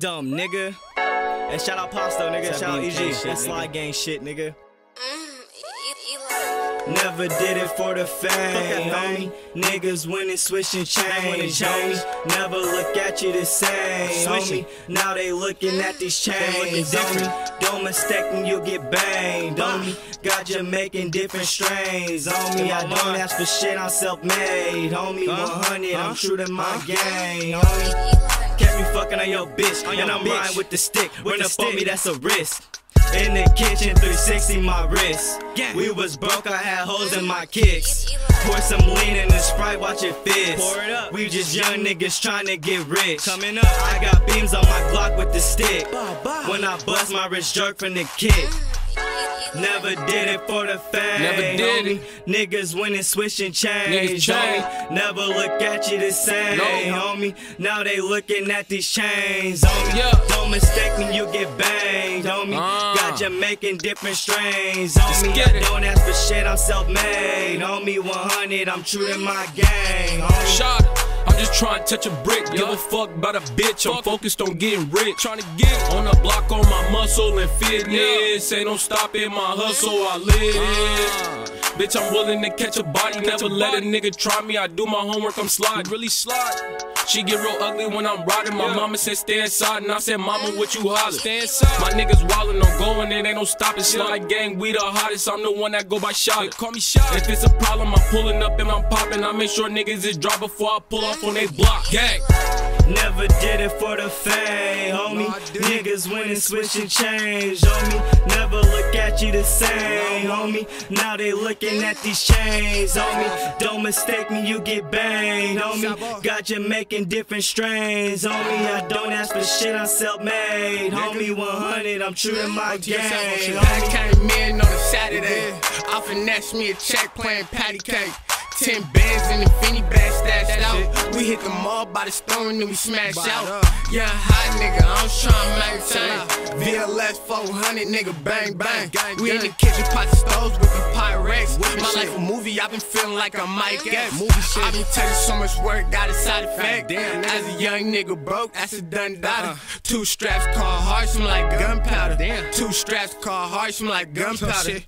Dumb nigga. And shout out Pasto, nigga. Shout out EG. That slide gang shit, nigga. Mm, Eli. Never did it for the fame, homie. Niggas winning, switching change, homie. Never look at you the same, homie. Now they looking at these chains, homie. Don't mistake me, you'll get banged, homie. Got you making different strains, homie. I don't ask for shit, I'm self-made, homie. Huh? 100, I'm true to my game, homie. Catch me fucking on your bitch, and I'm riding with the stick. With Run the up on me, that's a risk. In the kitchen, 360 my wrist. Gang. We was broke, I had holes in my kicks. Pour some lean in the sprite, watch it fizz. Pour it up. We just young niggas trying to get rich. Coming up. I got beams on my Glock with the stick. Bah, bah. When I bust my wrist jerk from the kick. Mm. Never did it for the fame. Never did homie. Niggas winning, switching change. Homie. Never look at you the same, No. homie. Now they looking at these chains, homie. Yeah. Don't mistake me, you get banged, homie. Uh. Got you making different strains, homie. it. don't ask for shit, I'm self-made, homie. 100, I'm true to my gang, homie. Shot. I'm just trying to touch a brick. Give a fuck about a bitch. I'm focused on getting rich. Trying to get on the block on my muscle and fitness. Ain't no stopping my hustle. I live. Bitch, I'm willing to catch a body. Never let a nigga try me. I do my homework. I'm slide. Really slide. She get real ugly when I'm riding. My mama said stay inside, and I said, Mama, what you holler? Stay inside. My niggas wildin', I'm going, it ain't no stopping. Slide gang, we the hottest. I'm the one that go by shot. Call me shot. If it's a problem, I'm pulling up and I'm popping. I make sure niggas is dry before I pull off on they block. Gang. Never did it for the fame, homie. Niggas winning, switching change, homie. Never look at you the same, homie. Now they looking at these chains, homie. Don't mistake me, you get banged, homie. Got you making different strains, homie. I don't ask for shit, I'm self-made, homie. 100, I'm true to my game, I came in on a Saturday. I finessed me a check playing patty cake. Ten bands in the Fendi bag stashed out. We hit the mall by the stone and we smashed out. Yeah, hot nigga, I'm trying tryna maintain. VLS 400, nigga, bang bang. We in the kitchen, pot the stoves with the Pyrex. My life a movie, I've been feeling like I'm Mike. I've been taking so much work, got a side effect. As a young nigga broke, that's a done data. Two straps called hard, some like gunpowder. Two straps called hard, some like gunpowder.